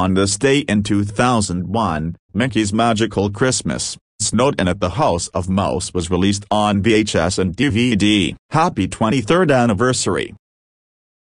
On this day in 2001, Mickey's Magical Christmas, Snowed In at the House of Mouse was released on VHS and DVD. Happy 23rd anniversary.